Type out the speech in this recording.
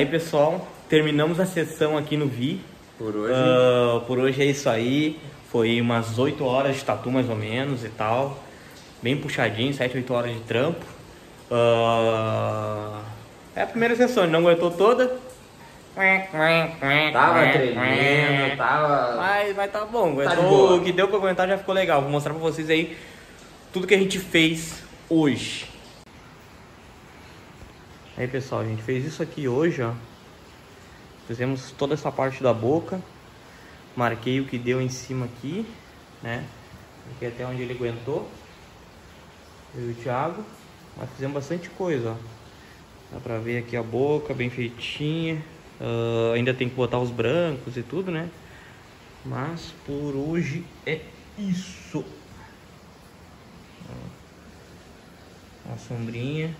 Aí, pessoal, terminamos a sessão aqui no Vi. Por hoje. Ah, por hoje é isso aí. Foi umas 8 horas de tatu mais ou menos e tal. Bem puxadinho, 7, 8 horas de trampo. Ah, é a primeira sessão, não aguentou toda. Tava tremendo, tava. Mas, mas tá bom, Tá o que deu pra aguentar já ficou legal. Vou mostrar pra vocês aí tudo que a gente fez hoje. Aí pessoal, a gente fez isso aqui hoje, ó. Fizemos toda essa parte da boca. Marquei o que deu em cima aqui, né? Aqui até onde ele aguentou. Eu e o Thiago. Mas fizemos bastante coisa, ó. Dá pra ver aqui a boca bem feitinha. Ah, ainda tem que botar os brancos e tudo, né? Mas por hoje é isso. A sombrinha.